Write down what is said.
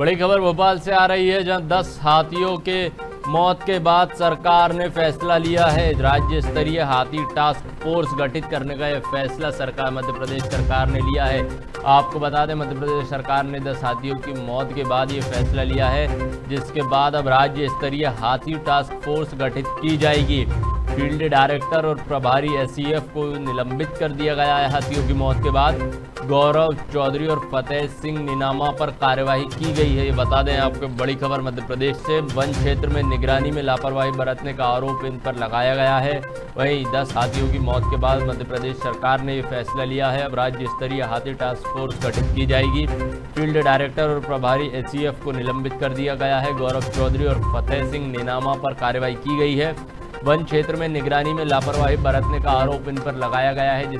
बड़ी खबर भोपाल से आ रही है, जहाँ 10 हाथियों के मौत के बाद सरकार ने फैसला लिया है। राज्य स्तरीय हाथी टास्क फोर्स गठित करने का यह फैसला सरकार, मध्य प्रदेश सरकार ने लिया है। आपको बता दें, मध्य प्रदेश सरकार ने 10 हाथियों की मौत के बाद ये फैसला लिया है, जिसके बाद अब राज्य स्तरीय हाथी टास्क फोर्स गठित की जाएगी। फ़ील्ड डायरेक्टर और प्रभारी एसईएफ को निलंबित कर दिया गया है हाथियों की मौत के बाद। गौरव चौधरी और फतेह सिंह निनामा पर कार्यवाही की गई है। ये बता दें आपको बड़ी खबर मध्य प्रदेश से। वन क्षेत्र में निगरानी में लापरवाही बरतने का आरोप इन पर लगाया गया है। वहीं दस हाथियों की मौत के बाद मध्य प्रदेश सरकार ने ये फैसला लिया है। अब राज्य स्तरीय हाथी टास्क फोर्स गठित की जाएगी। फ़ील्ड डायरेक्टर और प्रभारी एस को निलंबित कर दिया गया है। गौरव चौधरी और फतेह सिंह निनामा पर कार्रवाई की गई है। वन क्षेत्र में निगरानी में लापरवाही बरतने का आरोप इन पर लगाया गया है